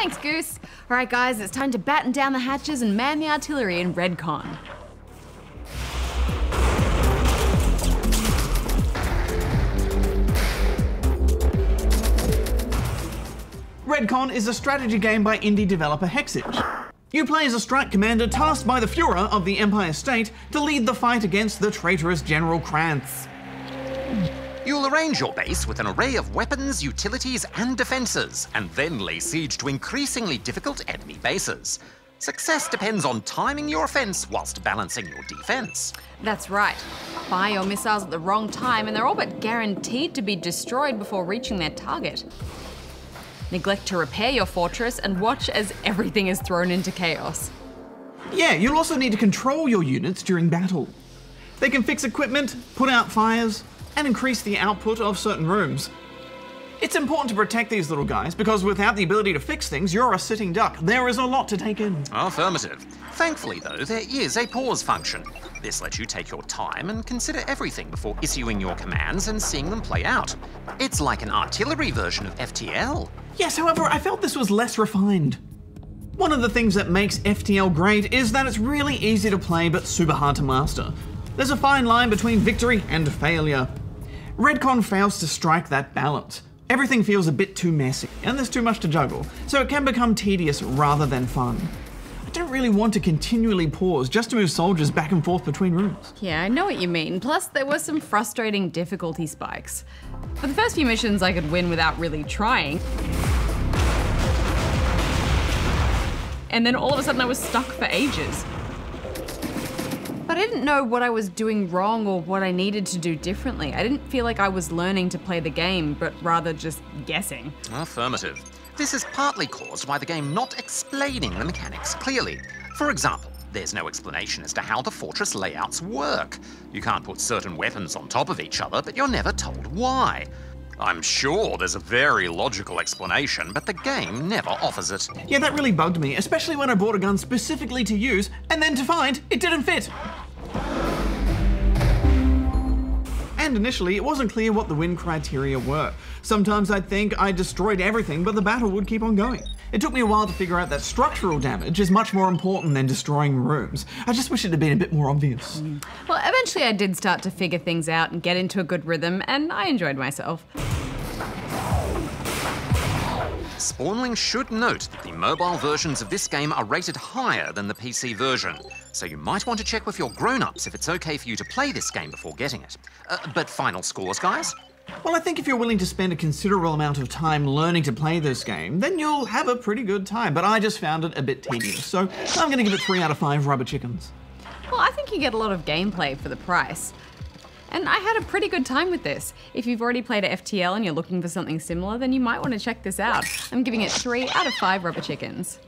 Thanks, Goose. All right, guys, it's time to batten down the hatches and man the artillery in Redcon. Redcon is a strategy game by indie developer Hexage. You play as a strike commander tasked by the Fuhrer of the Empire State to lead the fight against the traitorous General Krantz. You'll arrange your base with an array of weapons, utilities, and defenses, and then lay siege to increasingly difficult enemy bases. Success depends on timing your offense whilst balancing your defense. That's right. Fire your missiles at the wrong time, and they're all but guaranteed to be destroyed before reaching their target. Neglect to repair your fortress and watch as everything is thrown into chaos. Yeah, you'll also need to control your units during battle. They can fix equipment, put out fires, and increase the output of certain rooms. It's important to protect these little guys because without the ability to fix things, you're a sitting duck. There is a lot to take in. Affirmative. Thankfully, though, there is a pause function. This lets you take your time and consider everything before issuing your commands and seeing them play out. It's like an artillery version of FTL. Yes, however, I felt this was less refined. One of the things that makes FTL great is that it's really easy to play but super hard to master. There's a fine line between victory and failure. Redcon fails to strike that balance. Everything feels a bit too messy, and there's too much to juggle, so it can become tedious rather than fun. I don't really want to continually pause just to move soldiers back and forth between rooms. Yeah, I know what you mean. Plus, there were some frustrating difficulty spikes. For the first few missions, I could win without really trying. And then all of a sudden, I was stuck for ages. But I didn't know what I was doing wrong or what I needed to do differently. I didn't feel like I was learning to play the game, but rather just guessing. Affirmative. This is partly caused by the game not explaining the mechanics clearly. For example, there's no explanation as to how the fortress layouts work. You can't put certain weapons on top of each other, but you're never told why. I'm sure there's a very logical explanation, but the game never offers it. Yeah, that really bugged me, especially when I bought a gun specifically to use and then to find it didn't fit. And initially, it wasn't clear what the win criteria were. Sometimes I'd think I destroyed everything, but the battle would keep on going. It took me a while to figure out that structural damage is much more important than destroying rooms. I just wish it had been a bit more obvious. Mm. Well, eventually I did start to figure things out and get into a good rhythm, and I enjoyed myself. Spawnling should note that the mobile versions of this game are rated higher than the PC version, so you might want to check with your grown-ups if it's okay for you to play this game before getting it. Uh, but final scores, guys? Well, I think if you're willing to spend a considerable amount of time learning to play this game, then you'll have a pretty good time. But I just found it a bit tedious, so I'm going to give it 3 out of 5 rubber chickens. Well, I think you get a lot of gameplay for the price. And I had a pretty good time with this. If you've already played a FTL and you're looking for something similar, then you might want to check this out. I'm giving it 3 out of 5 rubber chickens.